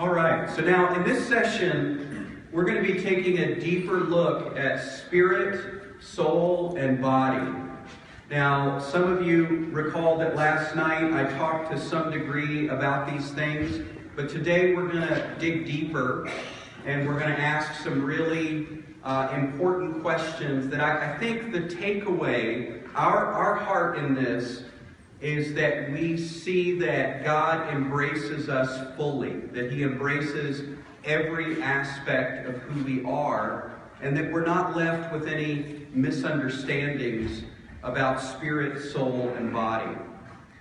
All right, so now in this session, we're going to be taking a deeper look at spirit, soul, and body. Now, some of you recall that last night I talked to some degree about these things, but today we're going to dig deeper and we're going to ask some really uh, important questions that I, I think the takeaway, our, our heart in this, is that we see that God embraces us fully, that He embraces every aspect of who we are, and that we're not left with any misunderstandings about spirit, soul, and body.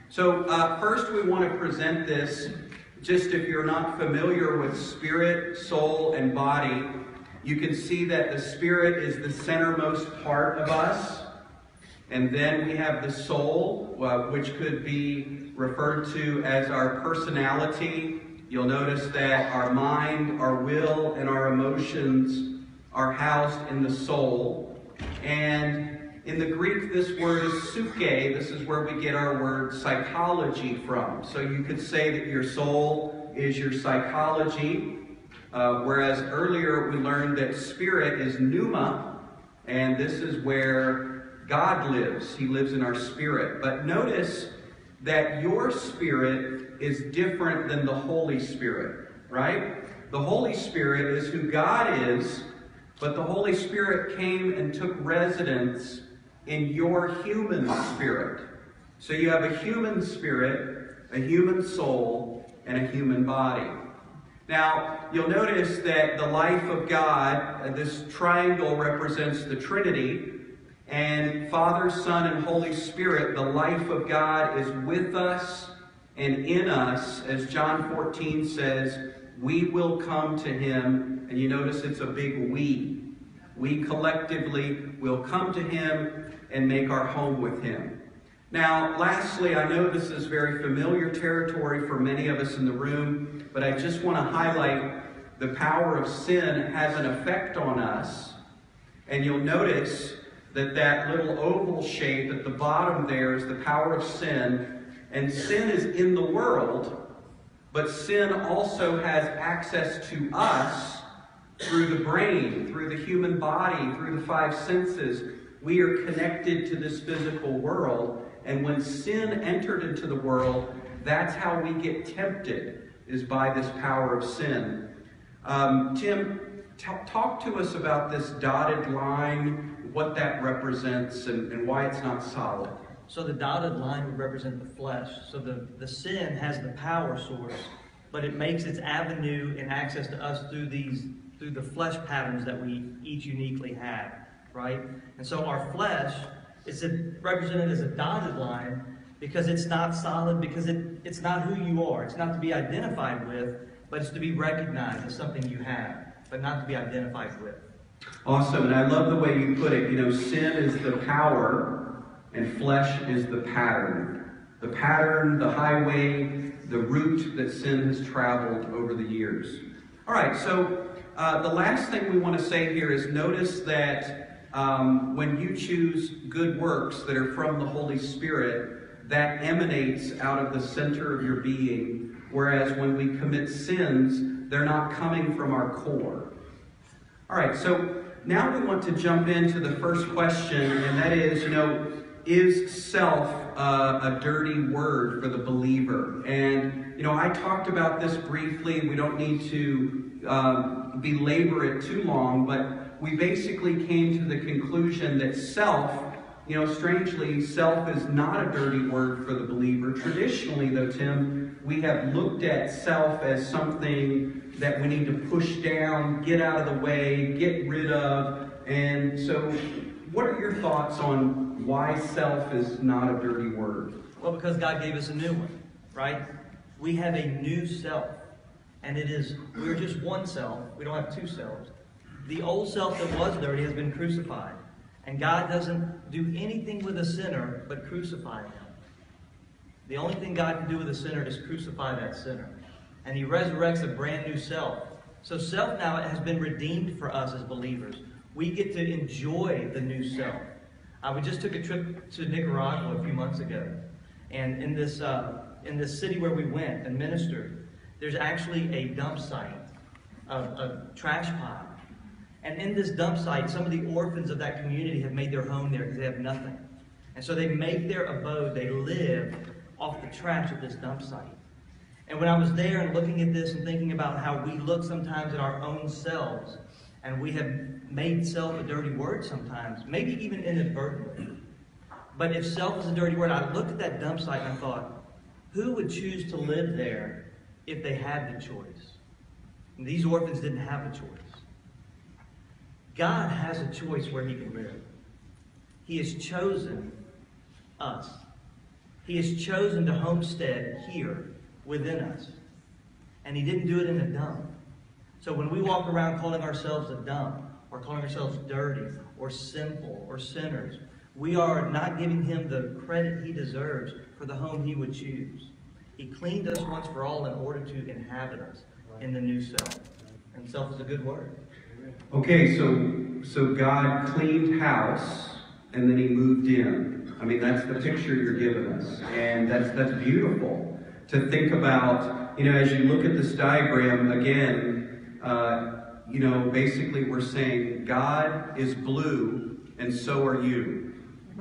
So, uh, first, we want to present this just if you're not familiar with spirit, soul, and body, you can see that the spirit is the centermost part of us. And then we have the soul, uh, which could be referred to as our personality. You'll notice that our mind, our will, and our emotions are housed in the soul. And in the Greek, this word is psuche. This is where we get our word psychology from. So you could say that your soul is your psychology, uh, whereas earlier we learned that spirit is pneuma, and this is where God lives. He lives in our spirit. But notice that your spirit is different than the Holy Spirit, right? The Holy Spirit is who God is, but the Holy Spirit came and took residence in your human spirit. So you have a human spirit, a human soul, and a human body. Now, you'll notice that the life of God, uh, this triangle represents the Trinity, and Father, Son, and Holy Spirit, the life of God is with us and in us. As John 14 says, we will come to him. And you notice it's a big we. We collectively will come to him and make our home with him. Now, lastly, I know this is very familiar territory for many of us in the room, but I just want to highlight the power of sin has an effect on us. And you'll notice that that little oval shape at the bottom there is the power of sin. And sin is in the world, but sin also has access to us through the brain, through the human body, through the five senses. We are connected to this physical world. And when sin entered into the world, that's how we get tempted, is by this power of sin. Um, Tim, talk to us about this dotted line what that represents and, and why it's not solid. So the dotted line would represent the flesh. So the, the sin has the power source, but it makes its avenue and access to us through these through the flesh patterns that we each uniquely have, right? And so our flesh is represented as a dotted line because it's not solid, because it, it's not who you are. It's not to be identified with, but it's to be recognized as something you have, but not to be identified with. Awesome. And I love the way you put it. You know, sin is the power and flesh is the pattern. The pattern, the highway, the route that sin has traveled over the years. All right, so uh, the last thing we want to say here is notice that um, when you choose good works that are from the Holy Spirit, that emanates out of the center of your being, whereas when we commit sins, they're not coming from our core. All right, so now we want to jump into the first question, and that is, you know, is self uh, a dirty word for the believer? And, you know, I talked about this briefly. We don't need to um, belabor it too long, but we basically came to the conclusion that self, you know, strangely, self is not a dirty word for the believer. Traditionally, though, Tim, we have looked at self as something that we need to push down, get out of the way, get rid of. And so, what are your thoughts on why self is not a dirty word? Well, because God gave us a new one, right? We have a new self. And it is, we're just one self. We don't have two selves. The old self that was dirty has been crucified. And God doesn't do anything with a sinner but crucify him. The only thing God can do with a sinner is crucify that sinner and he resurrects a brand new self. So self now has been redeemed for us as believers. We get to enjoy the new self. Uh, we just took a trip to Nicaragua a few months ago, and in this uh, in this city where we went and ministered, there's actually a dump site, a, a trash pile. And in this dump site, some of the orphans of that community have made their home there because they have nothing. And so they make their abode, they live off the trash of this dump site. And when I was there and looking at this and thinking about how we look sometimes at our own selves, and we have made self a dirty word sometimes, maybe even inadvertently. But if self is a dirty word, I looked at that dump site and I thought, who would choose to live there if they had the choice? And these orphans didn't have a choice. God has a choice where he can live. He has chosen us. He has chosen to homestead here within us. And he didn't do it in a dump. So when we walk around calling ourselves a dump, or calling ourselves dirty, or sinful, or sinners, we are not giving him the credit he deserves for the home he would choose. He cleaned us once for all in order to inhabit us in the new self. And self is a good word. Okay, so so God cleaned house and then he moved in. I mean, that's the picture you're giving us. And that's that's beautiful to think about, you know, as you look at this diagram again, uh, you know, basically we're saying God is blue and so are you.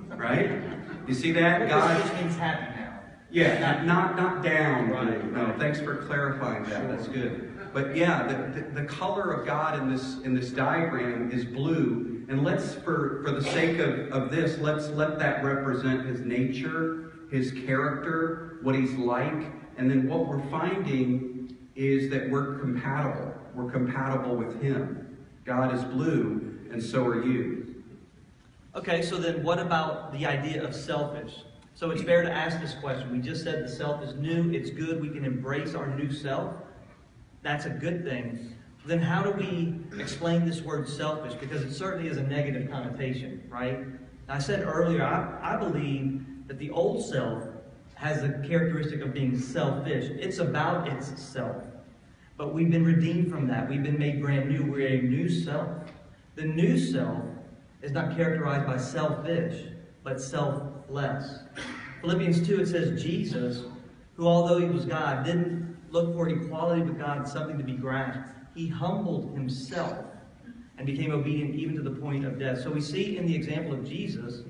Right? You see that? God means happy now. Yeah, not not, not down. Right. No, thanks for clarifying that. That's good. But yeah, the, the, the, color of God in this in this diagram is blue. And let's, for, for the sake of, of this, let's let that represent his nature, his character, what he's like. And then what we're finding is that we're compatible. We're compatible with him. God is blue, and so are you. Okay, so then what about the idea of selfish? So it's fair to ask this question. We just said the self is new, it's good, we can embrace our new self that's a good thing, then how do we explain this word selfish? Because it certainly is a negative connotation, right? I said earlier, I, I believe that the old self has the characteristic of being selfish. It's about itself. But we've been redeemed from that. We've been made brand new. We're a new self. The new self is not characterized by selfish, but selfless. Philippians 2, it says, Jesus, who although he was God, didn't look for equality with God something to be grasped. He humbled himself and became obedient even to the point of death. So we see in the example of Jesus,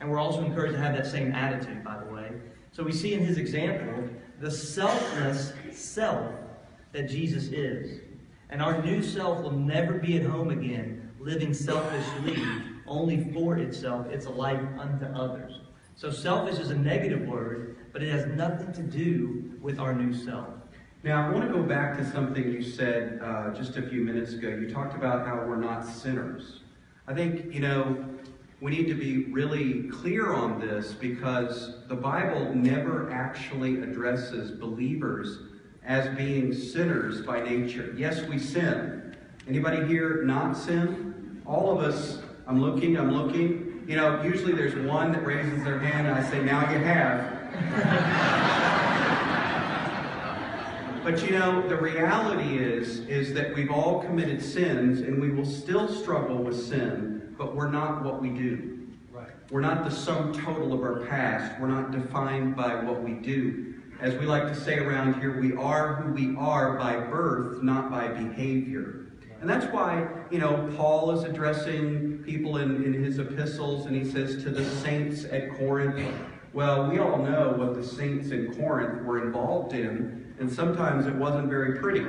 and we're also encouraged to have that same attitude, by the way. So we see in his example the selfless self that Jesus is. And our new self will never be at home again, living selfishly, only for itself. It's a life unto others. So selfish is a negative word, but it has nothing to do with our new self. Now, I want to go back to something you said uh, just a few minutes ago. You talked about how we're not sinners. I think, you know, we need to be really clear on this because the Bible never actually addresses believers as being sinners by nature. Yes, we sin. Anybody here not sin? All of us, I'm looking, I'm looking. You know, usually there's one that raises their hand and I say, now you have. But you know, the reality is, is that we've all committed sins and we will still struggle with sin, but we're not what we do. Right. We're not the sum total of our past. We're not defined by what we do. As we like to say around here, we are who we are by birth, not by behavior. And that's why, you know, Paul is addressing people in, in his epistles, and he says to the saints at Corinth, well, we all know what the saints in Corinth were involved in and sometimes it wasn't very pretty.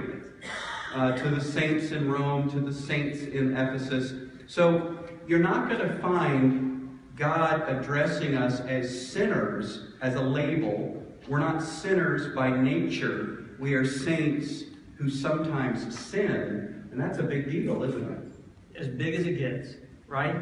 Uh, to the saints in Rome, to the saints in Ephesus. So you're not going to find God addressing us as sinners as a label. We're not sinners by nature. We are saints who sometimes sin, and that's a big deal, isn't it? As big as it gets, right?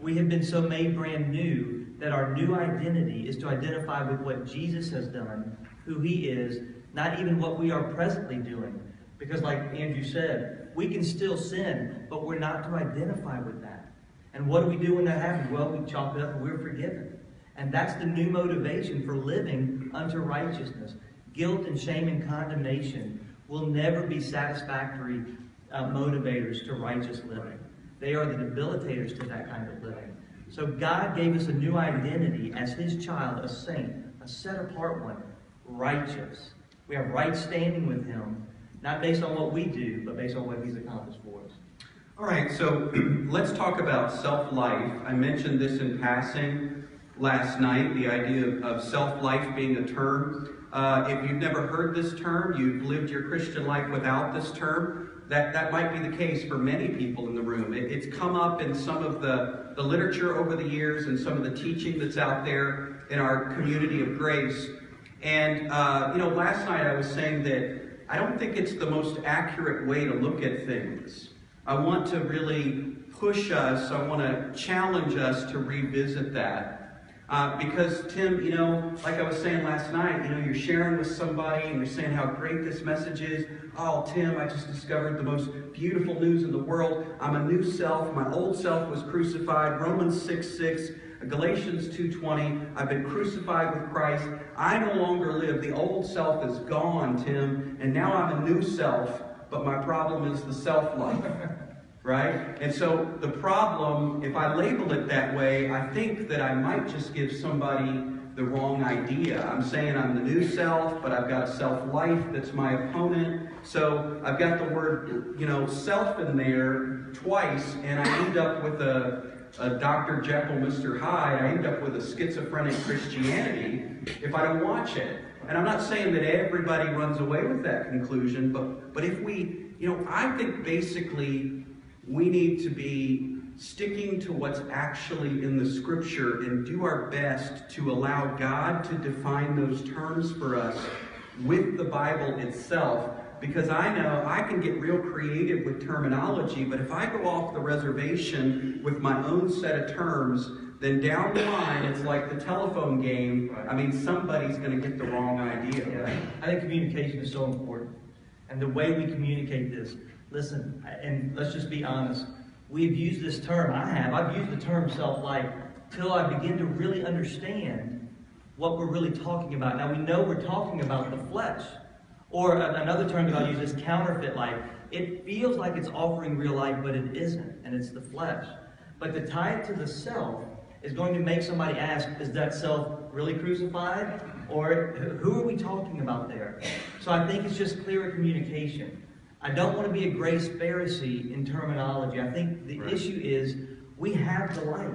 We have been so made brand new that our new identity is to identify with what Jesus has done, who he is, not even what we are presently doing. Because, like Andrew said, we can still sin, but we're not to identify with that. And what do we do when that happens? Well, we chalk it up and we're forgiven. And that's the new motivation for living unto righteousness. Guilt and shame and condemnation will never be satisfactory uh, motivators to righteous living. They are the debilitators to that kind of living. So God gave us a new identity as His child, a saint, a set apart one, righteous. We have right standing with Him, Not based on what we do, but based on what He's accomplished for us. All right, so let's talk about self life. I mentioned this in passing last night the idea of self life being a term. Uh, if you've never heard this term, you've lived your Christian life without this term, that, that might be the case for many people in the room. It, it's come up in some of the, the literature over the years and some of the teaching that's out there in our community of grace. And, uh, you know, last night I was saying that I don't think it's the most accurate way to look at things. I want to really push us, I want to challenge us to revisit that. Uh, because, Tim, you know, like I was saying last night, you know, you're sharing with somebody and you're saying how great this message is. Oh, Tim, I just discovered the most beautiful news in the world. I'm a new self. My old self was crucified. Romans 6 6. Galatians 2:20, I've been crucified with Christ. I no longer live. The old self is gone, Tim, and now I'm a new self, but my problem is the self-life. right? And so the problem, if I label it that way, I think that I might just give somebody the wrong idea. I'm saying I'm the new self, but I've got a self-life that's my opponent. So I've got the word, you know, self in there twice, and I end up with a a Dr. Jekyll, Mr. Hyde, I end up with a schizophrenic Christianity if I don't watch it. And I'm not saying that everybody runs away with that conclusion, but, but if we, you know, I think basically we need to be sticking to what's actually in the scripture and do our best to allow God to define those terms for us with the Bible itself because I know I can get real creative with terminology, but if I go off the reservation with my own set of terms, then down the line, it's like the telephone game. I mean, somebody's going to get the wrong idea. Yeah. I think communication is so important. And the way we communicate this, listen, and let's just be honest. We've used this term, I have, I've used the term self life till I begin to really understand what we're really talking about. Now, we know we're talking about the flesh. Or another term that I'll use is counterfeit life. It feels like it's offering real life, but it isn't, and it's the flesh. But to tie it to the self is going to make somebody ask, is that self really crucified? Or who are we talking about there? So I think it's just clearer communication. I don't want to be a grace Pharisee in terminology. I think the right. issue is we have the life.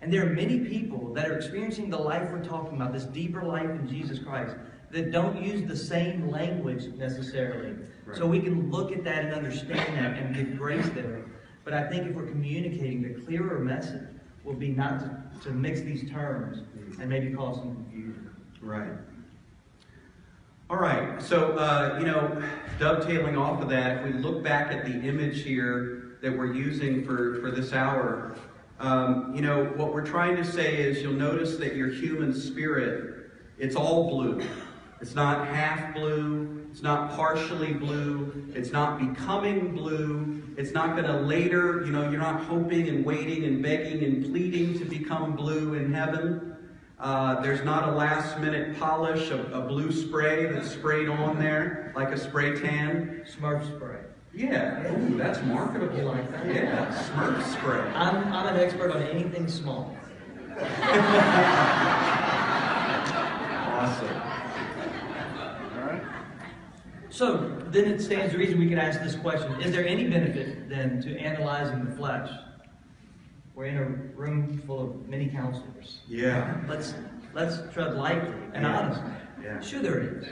And there are many people that are experiencing the life we're talking about, this deeper life in Jesus Christ, that don't use the same language necessarily. Right. So we can look at that and understand that and give grace there. But I think if we're communicating, the clearer message will be not to, to mix these terms and maybe cause some confusion. Right. All right. So, uh, you know, dovetailing off of that, if we look back at the image here that we're using for, for this hour, um, you know, what we're trying to say is you'll notice that your human spirit, it's all blue. It's not half blue. It's not partially blue. It's not becoming blue. It's not going to later, you know, you're not hoping and waiting and begging and pleading to become blue in heaven. Uh, there's not a last minute polish of a blue spray that's sprayed on there like a spray tan. Smurf spray. Yeah. Ooh, that's marketable. You like that? Yeah, Smurf spray. I'm, I'm an expert on anything small. awesome. So then it stands to reason we can ask this question Is there any benefit then to analyzing the flesh? We're in a room full of many counselors. Yeah. Let's let's tread lightly and yeah. honestly. Yeah. Sure there is.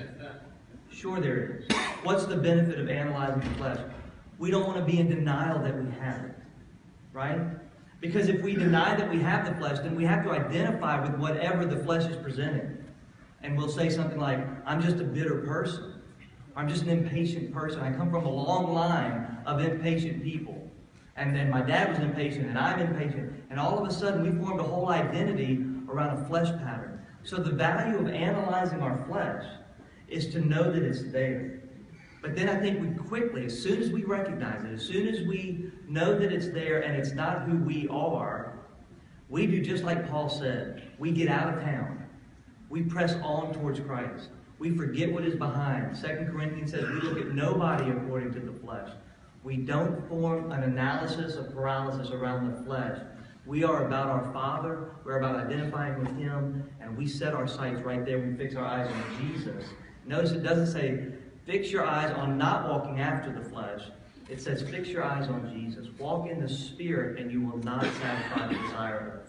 Sure there is. What's the benefit of analyzing the flesh? We don't want to be in denial that we have it. Right? Because if we deny that we have the flesh, then we have to identify with whatever the flesh is presenting. And we'll say something like, I'm just a bitter person. I'm just an impatient person. I come from a long line of impatient people. And then my dad was impatient, and I'm impatient. And all of a sudden, we formed a whole identity around a flesh pattern. So the value of analyzing our flesh is to know that it's there. But then I think we quickly, as soon as we recognize it, as soon as we know that it's there and it's not who we are, we do just like Paul said. We get out of town. We press on towards Christ. We forget what is behind. Second Corinthians says we look at nobody according to the flesh. We don't form an analysis of paralysis around the flesh. We are about our Father. We're about identifying with Him, and we set our sights right there. We fix our eyes on Jesus. Notice it doesn't say Fix your eyes on not walking after the flesh. It says, fix your eyes on Jesus. Walk in the Spirit, and you will not satisfy the desire of.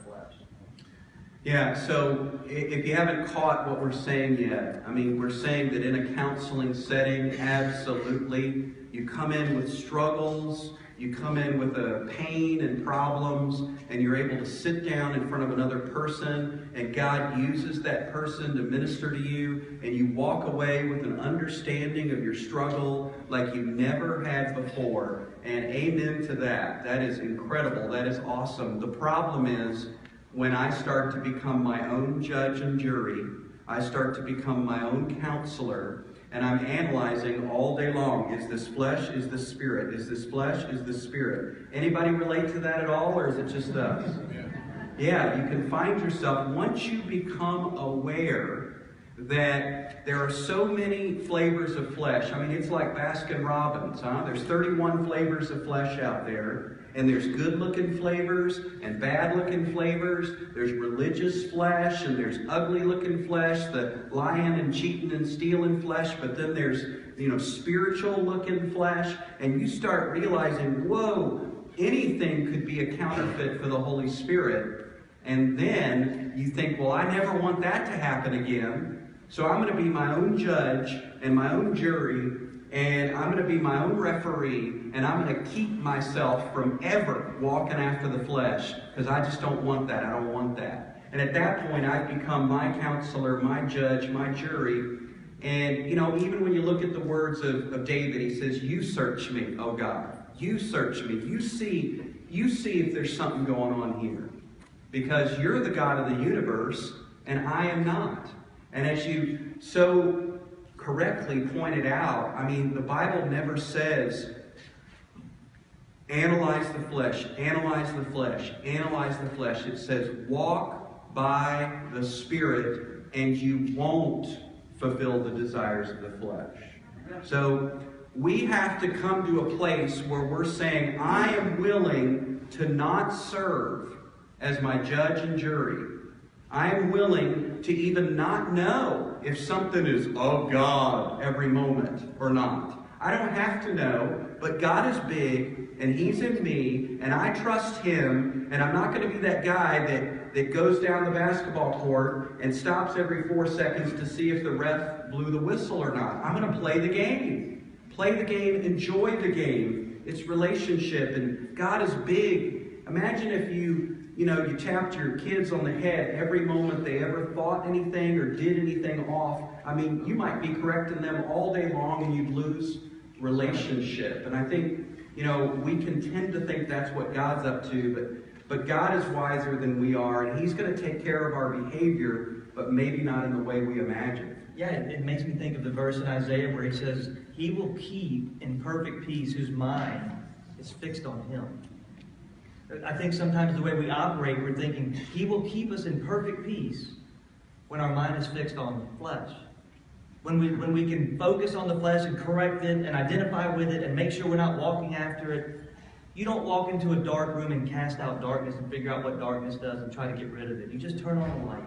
Yeah, so if you haven't caught what we're saying yet, I mean, we're saying that in a counseling setting, absolutely, you come in with struggles, you come in with a pain and problems, and you're able to sit down in front of another person, and God uses that person to minister to you, and you walk away with an understanding of your struggle like you never had before. And amen to that. That is incredible. That is awesome. The problem is when I start to become my own judge and jury, I start to become my own counselor and I'm analyzing all day long. Is this flesh? Is this spirit? Is this flesh? Is this spirit? Anybody relate to that at all, or is it just us? Yeah. yeah, you can find yourself, once you become aware that there are so many flavors of flesh. I mean, it's like Baskin Robbins, huh? There's 31 flavors of flesh out there. And there's good looking flavors and bad looking flavors. There's religious flesh and there's ugly looking flesh, the lying and cheating and stealing flesh. But then there's, you know, spiritual looking flesh. And you start realizing, whoa, anything could be a counterfeit for the Holy Spirit. And then you think, well, I never want that to happen again. So I'm going to be my own judge and my own jury and I'm going to be my own referee, and I'm going to keep myself from ever walking after the flesh because I just don't want that. I don't want that. And at that point, I've become my counselor, my judge, my jury. And, you know, even when you look at the words of, of David, he says, You search me, oh God. You search me. You see, you see if there's something going on here. Because you're the God of the universe, and I am not. And as you so correctly pointed out, I mean, the Bible never says, analyze the flesh, analyze the flesh, analyze the flesh. It says, walk by the Spirit, and you won't fulfill the desires of the flesh. So we have to come to a place where we're saying, I am willing to not serve as my judge and jury. I am willing to even not know if something is of God every moment or not. I don't have to know, but God is big and He's in me and I trust Him and I'm not going to be that guy that, that goes down the basketball court and stops every four seconds to see if the ref blew the whistle or not. I'm going to play the game. Play the game, enjoy the game. It's relationship and God is big. Imagine if you you know, you tapped your kids on the head every moment they ever thought anything or did anything off. I mean, you might be correcting them all day long and you'd lose relationship. And I think, you know, we can tend to think that's what God's up to, but, but God is wiser than we are, and He's going to take care of our behavior, but maybe not in the way we imagine. Yeah, it, it makes me think of the verse in Isaiah where He says, He will keep in perfect peace whose mind is fixed on Him. I think sometimes the way we operate, we're thinking, He will keep us in perfect peace when our mind is fixed on the flesh. When we, when we can focus on the flesh and correct it and identify with it and make sure we're not walking after it. You don't walk into a dark room and cast out darkness and figure out what darkness does and try to get rid of it. You just turn on the light.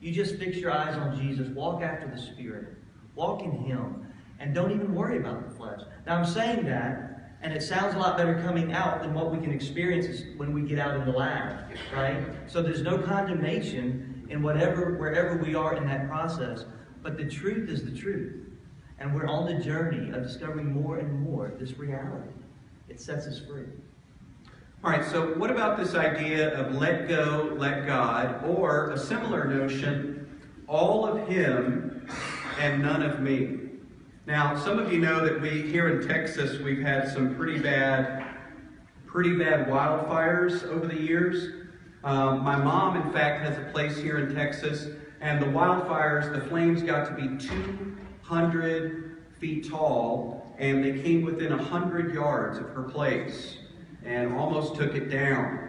You just fix your eyes on Jesus. Walk after the Spirit. Walk in Him. And don't even worry about the flesh. Now, I'm saying that and it sounds a lot better coming out than what we can experience when we get out in the lab, right? So there's no condemnation in whatever, wherever we are in that process. But the truth is the truth. And we're on the journey of discovering more and more this reality. It sets us free. All right, so what about this idea of let go, let God, or a similar notion, all of Him and none of me? Now, some of you know that we here in Texas we've had some pretty bad, pretty bad wildfires over the years. Um, my mom, in fact, has a place here in Texas, and the wildfires, the flames got to be 200 feet tall, and they came within 100 yards of her place and almost took it down.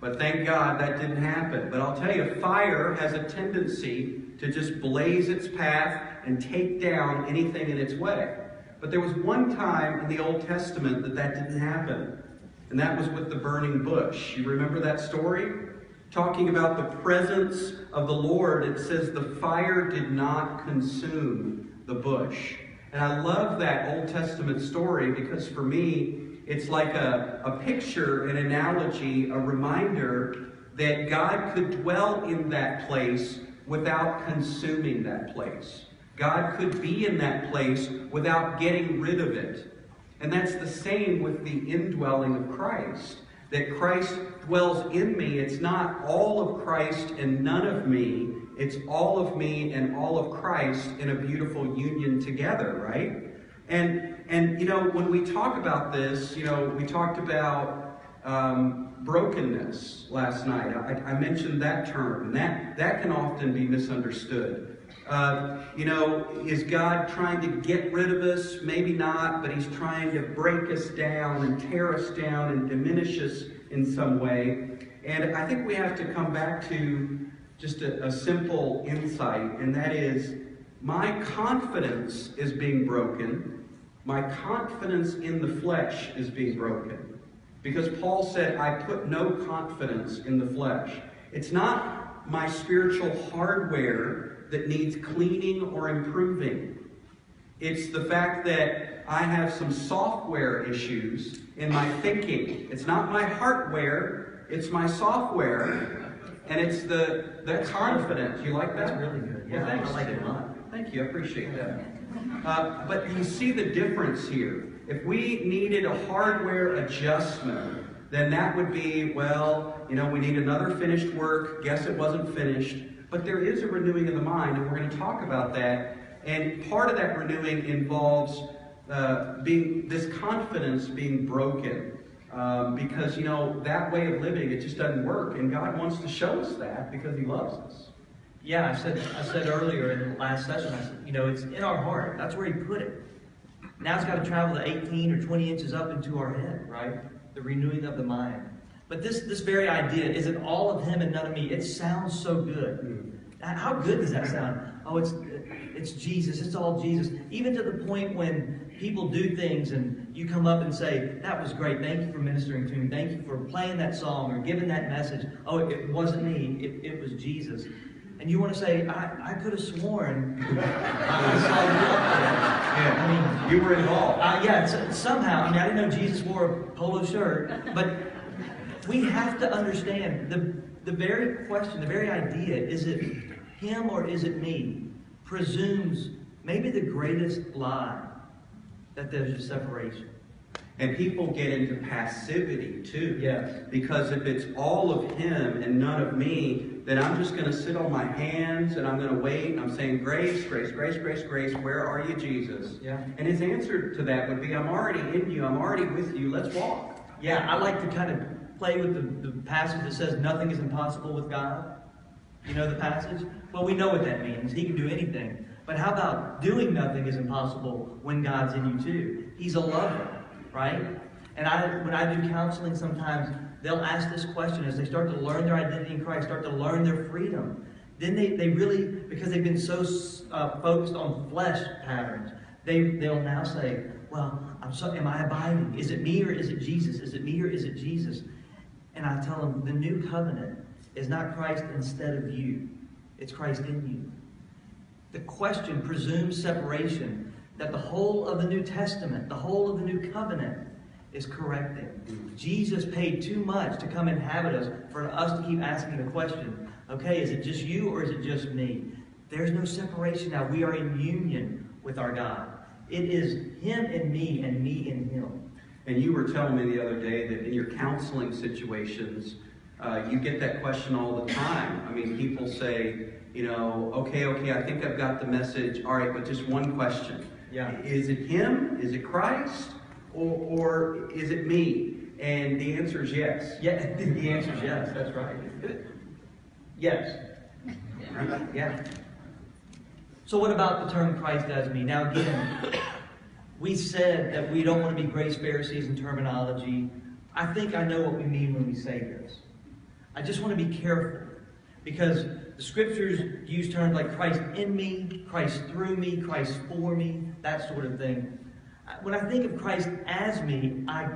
But thank God that didn't happen. But I'll tell you, fire has a tendency to just blaze its path and take down anything in its way. But there was one time in the Old Testament that that didn't happen, and that was with the burning bush. You remember that story? Talking about the presence of the Lord, it says the fire did not consume the bush. And I love that Old Testament story because for me, it's like a, a picture, an analogy, a reminder that God could dwell in that place without consuming that place. God could be in that place without getting rid of it. And that's the same with the indwelling of Christ. That Christ dwells in me. It's not all of Christ and none of me. It's all of me and all of Christ in a beautiful union together, right? And and you know, when we talk about this, you know, we talked about um, brokenness last night. I, I, mentioned that term, and that that can often be misunderstood. Uh, you know, is God trying to get rid of us? Maybe not, but He's trying to break us down and tear us down and diminish us in some way. And I think we have to come back to just a, a simple insight, and that is my confidence is being broken. My confidence in the flesh is being broken. Because Paul said, I put no confidence in the flesh. It's not my spiritual hardware that needs cleaning or improving. It's the fact that I have some software issues in my thinking. It's not my hardware, it's my software. And it's the, the confidence. You like that? That's really good. Yeah, well, thanks. I like it a lot. Thank you. I appreciate that. Uh, but you see the difference here. If we needed a hardware adjustment, then that would be, well, you know, we need another finished work. Guess it wasn't finished. But there is a renewing of the mind, and we're going to talk about that. And part of that renewing involves uh, being this confidence being broken. Um, because, you know, that way of living, it just doesn't work. And God wants to show us that because He loves us. Yeah, I said, I said earlier in the last session, I said, you know, it's in our heart. That's where He put it. Now it's got to travel the 18 or 20 inches up into our head, right? The renewing of the mind. But this, this very idea, is it all of Him and none of me? It sounds so good. How good does that sound? Oh, it's, it's Jesus. It's all Jesus. Even to the point when people do things and you come up and say, That was great. Thank you for ministering to me. Thank you for playing that song or giving that message. Oh, it wasn't me, it, it was Jesus. And you want to say, I, I could have sworn I Yeah, I mean, you were involved. Uh, yeah, somehow. I mean, I didn't know Jesus wore a polo shirt, but we have to understand the, the very question, the very idea, is it him or is it me, presumes maybe the greatest lie that there's a separation. And people get into passivity too. Yes. Because if it's all of him and none of me, then I'm just going to sit on my hands and I'm going to wait. I'm saying, Grace, grace, grace, grace, grace, where are you, Jesus? Yeah. And his answer to that would be, I'm already in you. I'm already with you. Let's walk. Yeah, I like to kind of play with the, the passage that says nothing is impossible with God. You know the passage? Well, we know what that means. He can do anything. But how about doing nothing is impossible when God's in you too? He's a lover, right? And I, when I do counseling, sometimes they'll ask this question as they start to learn their identity in Christ, start to learn their freedom. Then they, they really, because they've been so uh, focused on flesh patterns, they, they'll now say, Well, I'm so, am I abiding? Is it me or is it Jesus? Is it me or is it Jesus? And I tell them, The new covenant is not Christ instead of you, it's Christ in you. The question presumes separation, that the whole of the New Testament, the whole of the New Covenant, is correcting. Jesus paid too much to come inhabit us for us to keep asking the question, okay, is it just you or is it just me? There's no separation now. We are in union with our God. It is Him and me and me and Him. And you were telling me the other day that in your counseling situations, uh, you get that question all the time. I mean, people say, you know, okay, okay, I think I've got the message. All right, but just one question. Yeah. Is it Him? Is it Christ? or, or is it me? And the answer is yes. Yeah, the answer is yes. That's right. Yes. Yeah. So what about the term Christ as me? Now again, we said that we don't want to be grace Pharisees in terminology. I think I know what we mean when we say this. I just want to be careful because the scriptures use terms like Christ in me, Christ through me, Christ for me, that sort of thing when I think of Christ as me, I,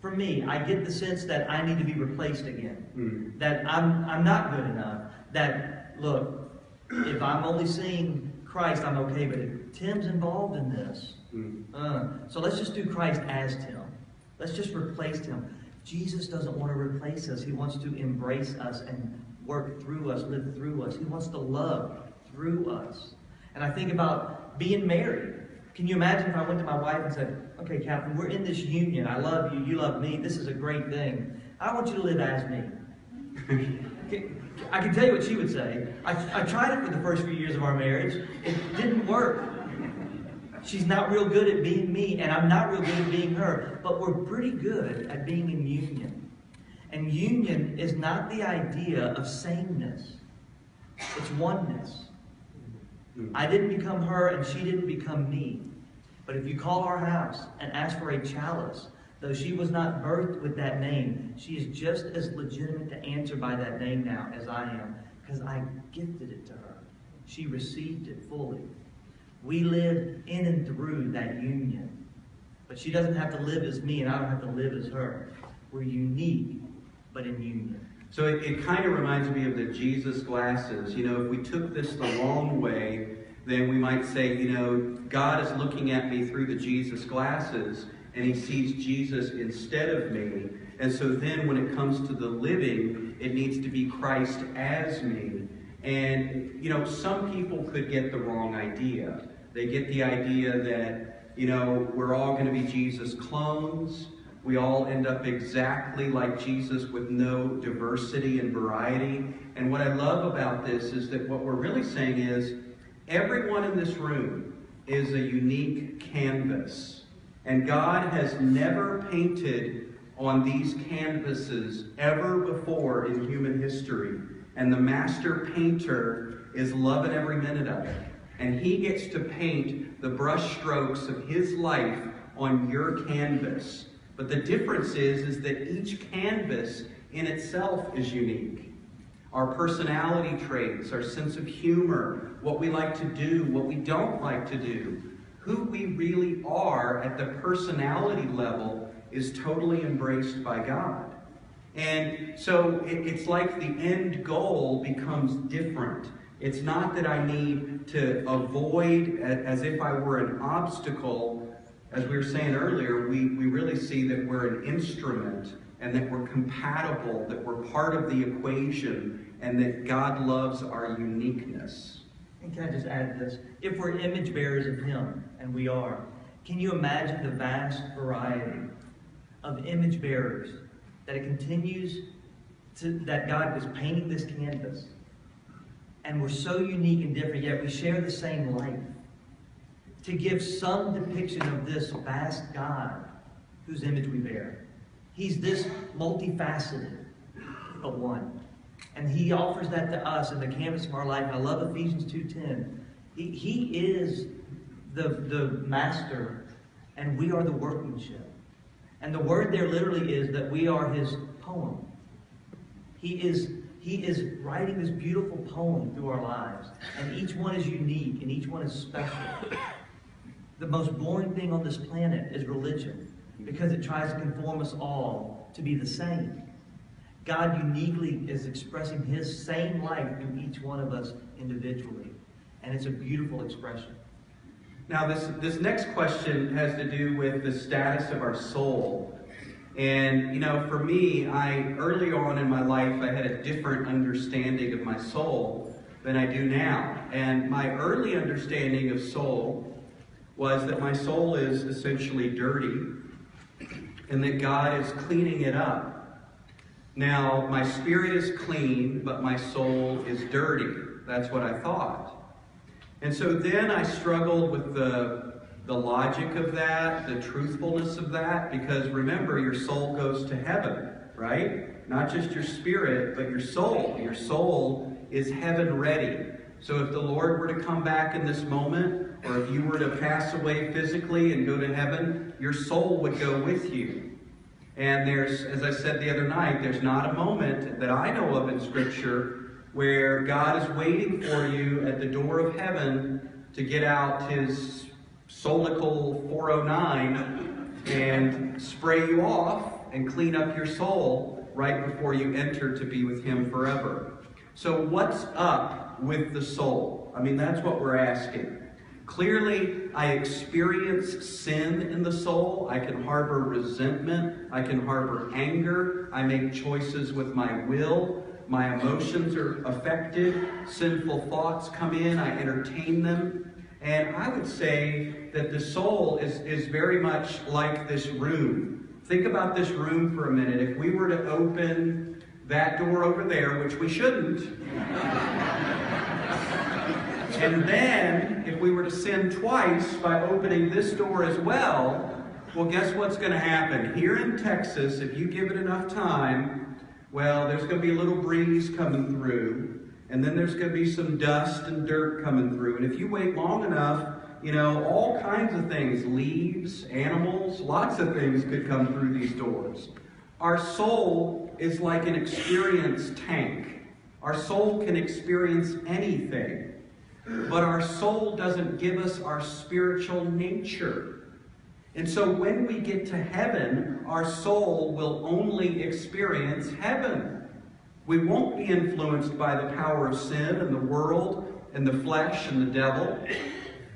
for me, I get the sense that I need to be replaced again. Mm. That I'm, I'm not good enough. That, look, If I'm only seeing Christ, I'm okay. But if Tim's involved in this, Mm. uh, so let's just do Christ as Tim. Let's just replace Tim. Jesus doesn't want to replace us. He wants to embrace us and work through us, live through us. He wants to love through us. And I think about being married. Can you imagine if I went to my wife and said, Okay, Catherine, we're in this union. I love you. You love me. This is a great thing. I want you to live as me. I can tell you what she would say. I, I tried it for the first few years of our marriage. It didn't work. She's not real good at being me, and I'm not real good at being her. But we're pretty good at being in union. And union is not the idea of sameness, it's oneness. I didn't become her, and she didn't become me. But if you call our house and ask for a Chalas, though she was not birthed with that name, she is just as legitimate to answer by that name now as I am, because I gifted it to her. She received it fully. We live in and through that union. But she doesn't have to live as me, and I don't have to live as her. We're unique, but in union. So it, it kind of reminds me of the Jesus glasses. You know, if we took this the long way, then we might say, you know, God is looking at me through the Jesus glasses and he sees Jesus instead of me. And so then when it comes to the living, it needs to be Christ as me. And, you know, some people could get the wrong idea. They get the idea that, you know, we're all going to be Jesus clones. We all end up exactly like Jesus with no diversity and variety. And what I love about this is that what we're really saying is everyone in this room is a unique canvas. And God has never painted on these canvases ever before in human history. And the master painter is loving every minute of it. And he gets to paint the brush strokes of his life on your canvas. But the difference is, is that each canvas in itself is unique. Our personality traits, our sense of humor, what we like to do, what we don't like to do, who we really are at the personality level is totally embraced by God. And so it, it's like the end goal becomes different. It's not that I need to avoid, as if I were an obstacle. As we were saying earlier, we, we really see that we're an instrument and that we're compatible, that we're part of the equation, and that God loves our uniqueness. And can I just add this? If we're image bearers of Him, and we are, can you imagine the vast variety of image bearers that it continues to, that God was painting this canvas? And we're so unique and different, yet we share the same life. To give some depiction of this vast God whose image we bear. He's this multifaceted, but one. And he offers that to us in the canvas of our life. I love Ephesians 2.10. He, he is the, the master, and we are the workmanship. And the word there literally is that we are his poem. He is, he is writing this beautiful poem through our lives. And each one is unique, and each one is special. The most boring thing on this planet is religion because it tries to conform us all to be the same. God uniquely is expressing his same life through each one of us individually. And it's a beautiful expression. Now, this, this next question has to do with the status of our soul. And, you know, for me, I, early on in my life, I had a different understanding of my soul than I do now. And my early understanding of soul was that my soul is essentially dirty and that God is cleaning it up. Now, my spirit is clean, but my soul is dirty. That's what I thought. And so then I struggled with the, the logic of that, the truthfulness of that, because remember, your soul goes to heaven, right? Not just your spirit, but your soul. Your soul is heaven ready. So if the Lord were to come back in this moment, or if you were to pass away physically and go to heaven, your soul would go with you. And there's, as I said the other night, there's not a moment that I know of in Scripture where God is waiting for you at the door of heaven to get out his Solical 409 and spray you off and clean up your soul right before you enter to be with him forever. So, what's up with the soul? I mean, that's what we're asking. Clearly, I experience sin in the soul. I can harbor resentment. I can harbor anger. I make choices with my will. My emotions are affected. Sinful thoughts come in. I entertain them. And I would say that the soul is, is very much like this room. Think about this room for a minute. If we were to open that door over there, which we shouldn't, and then if we were to sin twice by opening this door as well, well, guess what's going to happen? Here in Texas, if you give it enough time, well, there's going to be a little breeze coming through. And then there's going to be some dust and dirt coming through. And if you wait long enough, you know, all kinds of things leaves, animals, lots of things could come through these doors. Our soul is like an experience tank. Our soul can experience anything. But our soul doesn't give us our spiritual nature. And so when we get to heaven, our soul will only experience heaven. We won't be influenced by the power of sin and the world and the flesh and the devil.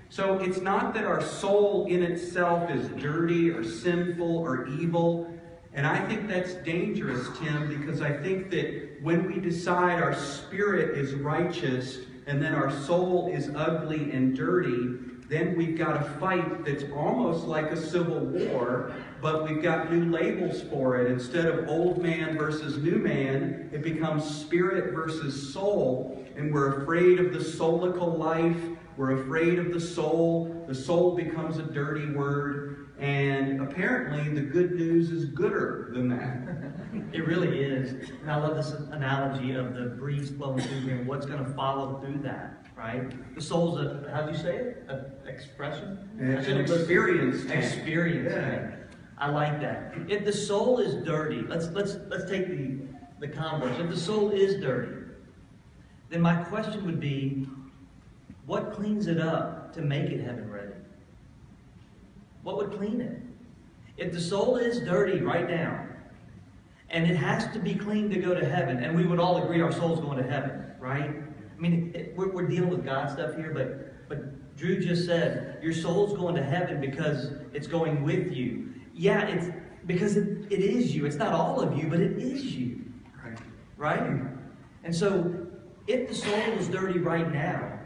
So it's not that our soul in itself is dirty or sinful or evil. And I think that's dangerous, Tim, because I think that when we decide our spirit is righteous and then our soul is ugly and dirty, then we've got a fight that's almost like a civil war, but we've got new labels for it. Instead of old man versus new man, it becomes spirit versus soul, and we're afraid of the soulical life. We're afraid of the soul. The soul becomes a dirty word, and apparently the good news is gooder than that. it really is. And I love this analogy of the breeze blowing through here and what's going to follow through that right? The soul's a, how do you say it? An expression? An, an experience. Experience. Yeah. I like that. If the soul is dirty, let's let's let's take the the converse. If the soul is dirty, then my question would be, what cleans it up to make it heaven ready? What would clean it? If the soul is dirty right now, and it has to be clean to go to heaven, and we would all agree our soul's going to heaven, right? I mean, it, we're, we're dealing with God stuff here, but, but Drew just said, your soul's going to heaven because it's going with you. Yeah, it's because it, it is you. It's not all of you, but it is you. Right. Right? And so, if the soul is dirty right now,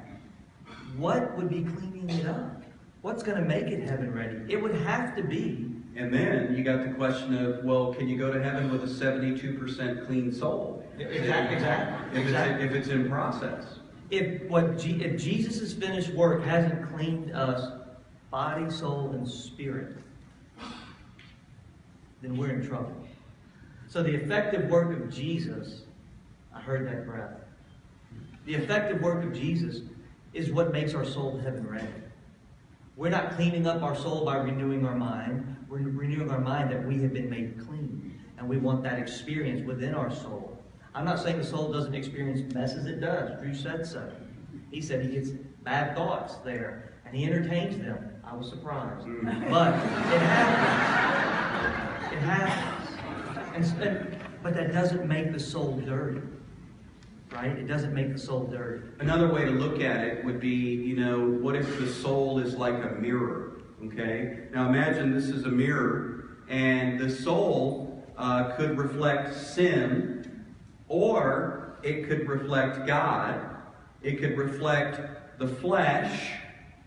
what would be cleaning it up? What's going to make it heaven ready? It would have to be. And then you got the question of, well, can you go to heaven with a 72% clean soul? Exactly. Exactly. If, exactly. It's, if it's in process. If what G, if Jesus' finished work hasn't cleaned us body, soul, and spirit, then we're in trouble. So the effective work of Jesus, I heard that breath. The effective work of Jesus is what makes our soul heaven ready. We're not cleaning up our soul by renewing our mind. We're renewing our mind that we have been made clean. And we want that experience within our soul. I'm not saying the soul doesn't experience messes, it does. Drew said so. He said he gets bad thoughts there, and he entertains them. I was surprised. Mm. But it happens. It happens. And, but that doesn't make the soul dirty. Right? It doesn't make the soul dirty. Another way to look at it would be, you know, what if the soul is like a mirror? Okay? Now imagine this is a mirror, and the soul uh, could reflect sin or it could reflect God, it could reflect the flesh,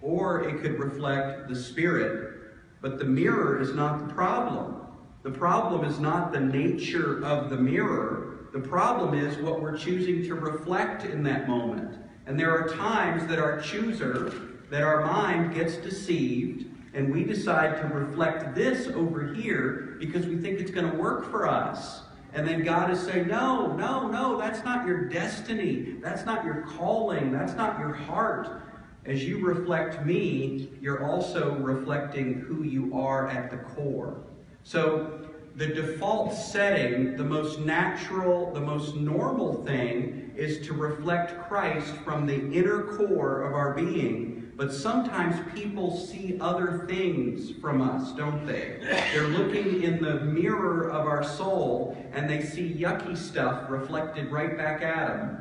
or it could reflect the spirit. But the mirror is not the problem. The problem is not the nature of the mirror. The problem is what we're choosing to reflect in that moment. And there are times that our chooser, that our mind gets deceived, and we decide to reflect this over here because we think it's going to work for us. And then God is saying, No, no, no, that's not your destiny. That's not your calling. That's not your heart. As you reflect me, you're also reflecting who you are at the core. So, the default setting, the most natural, the most normal thing, is to reflect Christ from the inner core of our being but sometimes people see other things from us, don't they? They're looking in the mirror of our soul and they see yucky stuff reflected right back at them.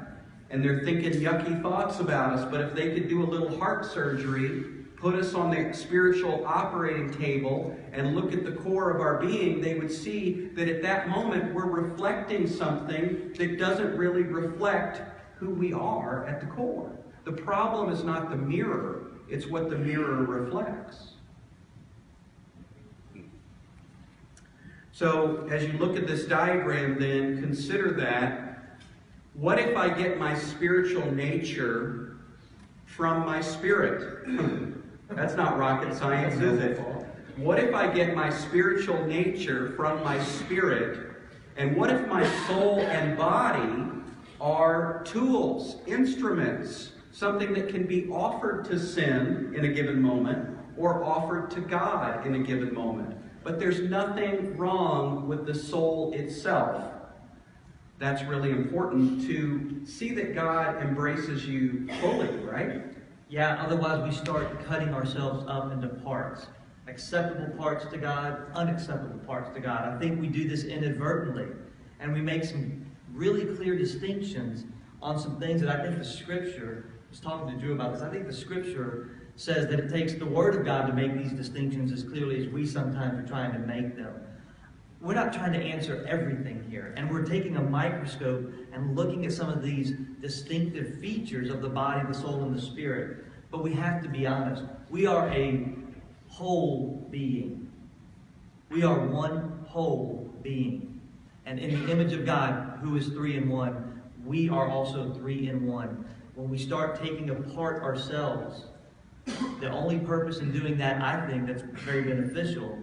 and they're thinking yucky thoughts about us. But if they could do a little heart surgery, put us on the spiritual operating table, and look at the core of our being, they would see that at that moment we're reflecting something that doesn't really reflect who we are at the core. The problem is not the mirror, it's what the mirror reflects. So, as you look at this diagram, then consider that what if I get my spiritual nature from my spirit? That's not rocket science, is it? What if I get my spiritual nature from my spirit? And what if my soul and body are tools, instruments, something that can be offered to sin in a given moment or offered to God in a given moment? But there's nothing wrong with the soul itself. That's really important to see that God embraces you fully, right? Yeah, otherwise we start cutting ourselves up into parts. Acceptable parts to God, unacceptable parts to God. I think we do this inadvertently. And we make some really clear distinctions on some things that I think the Scripture, I was talking to Drew about this, I think the Scripture says that it takes the Word of God to make these distinctions as clearly as we sometimes are trying to make them. We're not trying to answer everything here, and we're taking a microscope and looking at some of these distinctive features of the body, the soul, and the spirit. But we have to be honest. We are a whole being. We are one whole being. And in the image of God, who is three in one, we are also three in one. When we start taking apart ourselves, the only purpose in doing that, I think, that's very beneficial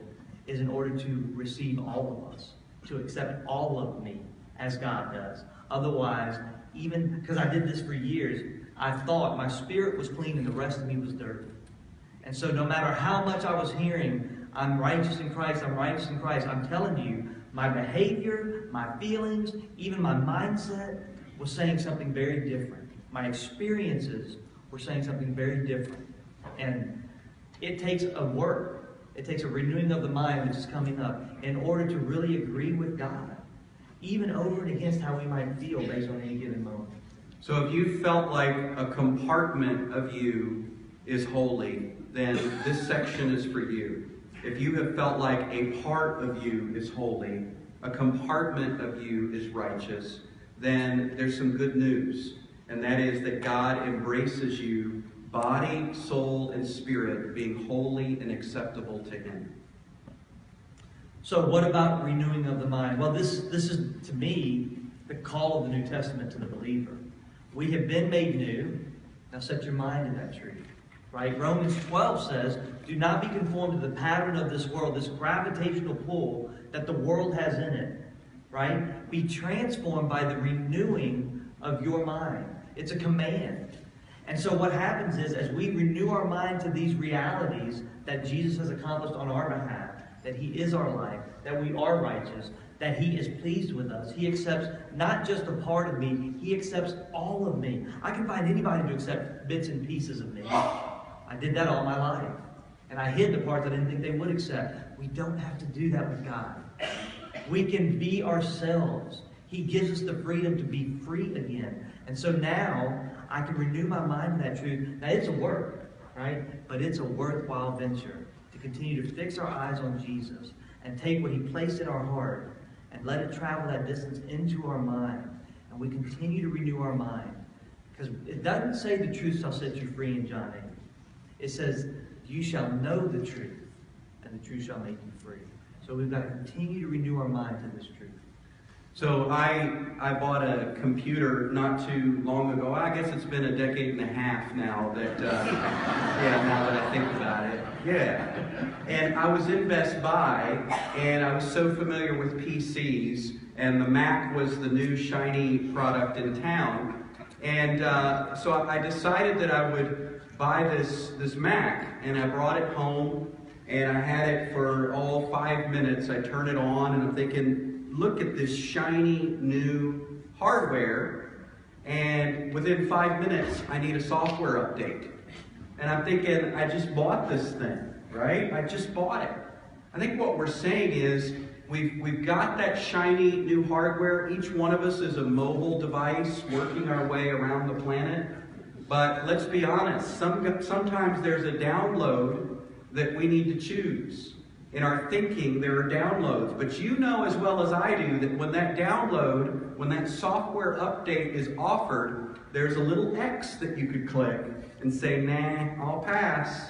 is in order to receive all of us, to accept all of me as God does. Otherwise, even because I did this for years, I thought my spirit was clean and the rest of me was dirty. And so, no matter how much I was hearing, I'm righteous in Christ, I'm righteous in Christ, I'm telling you, my behavior, my feelings, even my mindset was saying something very different. My experiences were saying something very different. And it takes a work, it takes a renewing of the mind, which is coming up, in order to really agree with God, even over and against how we might feel based on any given moment. So if you felt like a compartment of you is holy, then this section is for you. If you have felt like a part of you is holy, a compartment of you is righteous, then there's some good news. And that is that God embraces you body, soul, and spirit being holy and acceptable to Him. So, what about renewing of the mind? Well, this, this is, to me, the call of the New Testament to the believer. We have been made new. Now set your mind in that truth. Right? Romans 12 says, Do not be conformed to the pattern of this world, this gravitational pull that the world has in it. Right? Be transformed by the renewing of your mind. It's a command. And so what happens is, as we renew our mind to these realities that Jesus has accomplished on our behalf, that He is our life, that we are righteous, that He is pleased with us. He accepts not just a part of me, He accepts all of me. I can find anybody to accept bits and pieces of me. I did that all my life. And I hid the parts I didn't think they would accept. We don't have to do that with God. We can be ourselves. He gives us the freedom to be free again. And so now I can renew my mind to that truth. Now, it's a work, right? But it's a worthwhile venture to continue to fix our eyes on Jesus and take what He placed in our heart and let it travel that distance into our mind. And we continue to renew our mind. Because it doesn't say the truth shall set you free in John 8. It says, You shall know the truth, and the truth shall make you free. So we've got to continue to renew our mind to this truth. So I I bought a computer not too long ago. I guess it's been a decade and a half now that uh, yeah. Now that I think about it, yeah. And I was in Best Buy, and I was so familiar with PCs, and the Mac was the new shiny product in town. And uh, so I decided that I would buy this this Mac, and I brought it home, and I had it for all five minutes. I turned it on, and I'm thinking look at this shiny new hardware, and within five minutes, I need a software update. And I'm thinking, I just bought this thing, right? I just bought it. I think what we're saying is, we've, we've got that shiny new hardware. Each one of us is a mobile device working our way around the planet. But let's be honest, some, sometimes there's a download that we need to choose. In our thinking, there are downloads. But you know as well as I do that when that download, when that software update is offered, there's a little X that you could click and say, nah, I'll pass.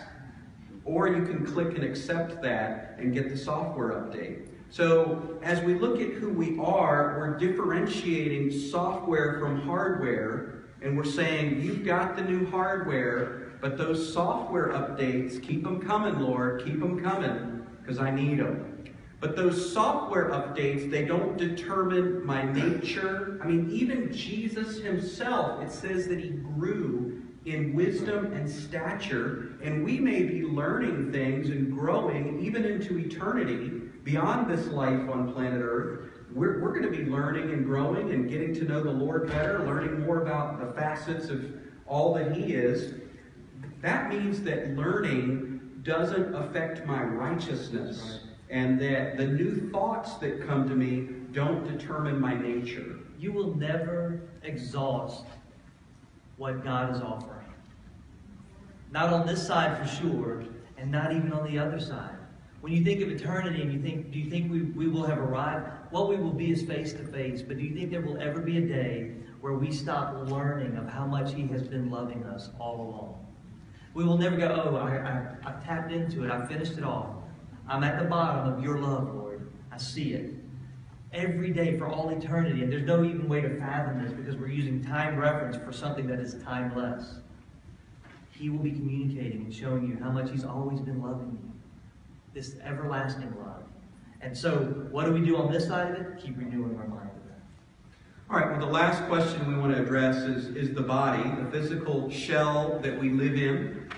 Or you can click and accept that and get the software update. So, as we look at who we are, we're differentiating software from hardware, and we're saying, You've got the new hardware, but those software updates, keep them coming, Lord, keep them coming, because I need them. But those software updates, they don't determine my nature. I mean, even Jesus himself, it says that he grew in wisdom and stature, and we may be learning things and growing even into eternity beyond this life on planet Earth. We're, we're going to be learning and growing and getting to know the Lord better, learning more about the facets of all that He is. That means that learning doesn't affect my righteousness, and that the new thoughts that come to me don't determine my nature. You will never exhaust what God is offering. Not on this side for sure, and not even on the other side. When you think of eternity and you think, do you think we, we will have arrived? What we will be is face to face. But do you think there will ever be a day where we stop learning of how much He has been loving us all along? We will never go, oh, I, I, I tapped into it. I finished it all. I'm at the bottom of your love, Lord. I see it. Every day for all eternity. And there's no even way to fathom this because we're using time reference for something that is timeless. He will be communicating and showing you how much He's always been loving you. This everlasting love. And so, what do we do on this side of it? Keep renewing our mind. All right, well, the last question we want to address is, is the body, the physical shell that we live in.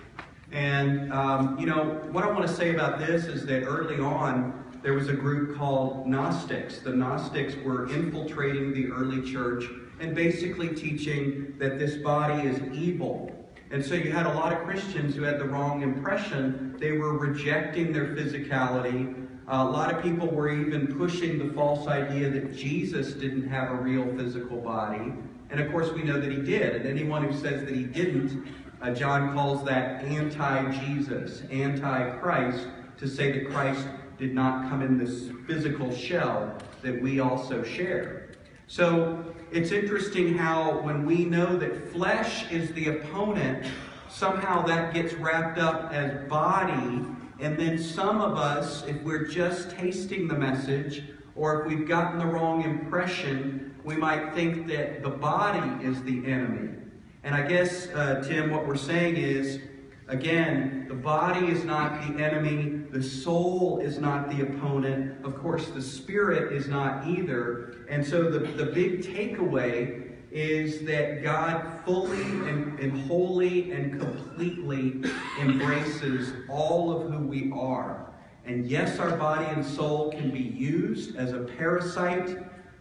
And, um, you know, what I want to say about this is that early on, there was a group called Gnostics. The Gnostics were infiltrating the early church and basically teaching that this body is evil and so you had a lot of Christians who had the wrong impression. They were rejecting their physicality. Uh, a lot of people were even pushing the false idea that Jesus didn't have a real physical body. And of course, we know that he did. And anyone who says that he didn't, uh, John calls that anti Jesus, anti Christ, to say that Christ did not come in this physical shell that we also share. So it's interesting how when we know that flesh is the opponent, somehow that gets wrapped up as body. And then some of us, if we're just tasting the message, or if we've gotten the wrong impression, we might think that the body is the enemy. And I guess, uh, Tim, what we're saying is Again, the body is not the enemy, the soul is not the opponent. Of course, the spirit is not either. And so the, the big takeaway is that God fully and, and wholly and completely embraces all of who we are. And yes, our body and soul can be used as a parasite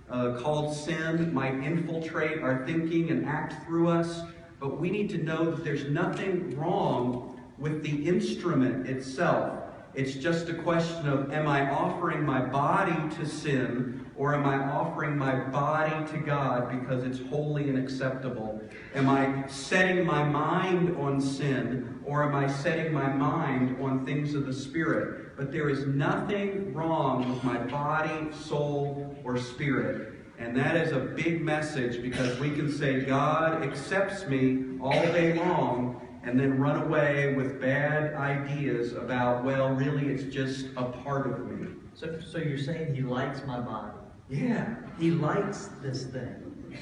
uh, called sin, might infiltrate our thinking and act through us. But we need to know that there's nothing wrong with the instrument itself. It's just a question of am I offering my body to sin or am I offering my body to God because it's holy and acceptable? Am I setting my mind on sin or am I setting my mind on things of the Spirit? But there is nothing wrong with my body, soul, or spirit. And that is a big message because we can say, God accepts me all day long, and then run away with bad ideas about, well, really it's just a part of me. So, so you're saying he likes my body? Yeah. He likes this thing.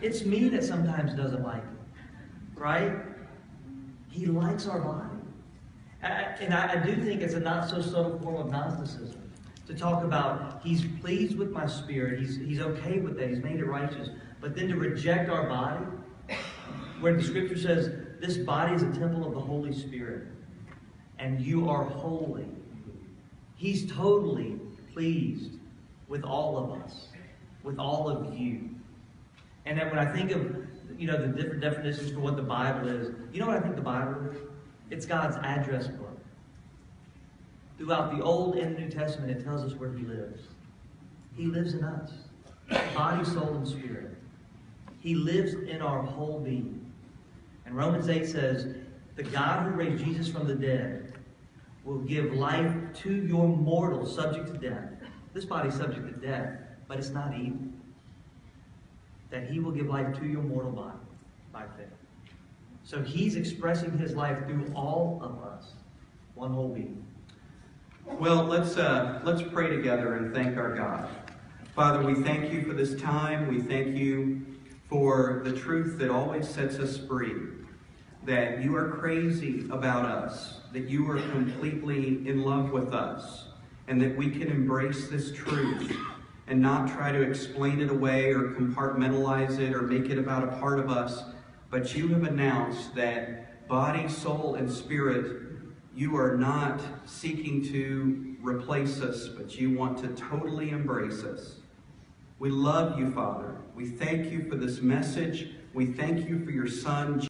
It's me that sometimes doesn't like it, right? He likes our body. And I, do think it's a not so subtle form of Gnosticism to talk about he's pleased with my spirit, he's, he's okay with that, he's made it righteous. But then to reject our body, where the scripture says, This body is a temple of the Holy Spirit, and you are holy. He's totally pleased with all of us, with all of you. And then when I think of you know the different definitions for what the Bible is, you know what I think the Bible is? It's God's address book. Throughout the Old and the New Testament, it tells us where He lives. He lives in us, body, soul, and spirit. He lives in our whole being. And Romans 8 says, The God who raised Jesus from the dead will give life to your mortal, subject to death. This body's subject to death, but it's not evil. That he will give life to your mortal body by faith. So he's expressing his life through all of us, one whole being. Well, let's uh, let's pray together and thank our God. Father, we thank you for this time. We thank you for the truth that always sets us free. That you are crazy about us, that you are completely in love with us, and that we can embrace this truth and not try to explain it away or compartmentalize it or make it about a part of us. But you have announced that body, soul, and spirit you are not seeking to replace us, but you want to totally embrace us. We love you, Father. We thank you for this message. We thank you for your Son.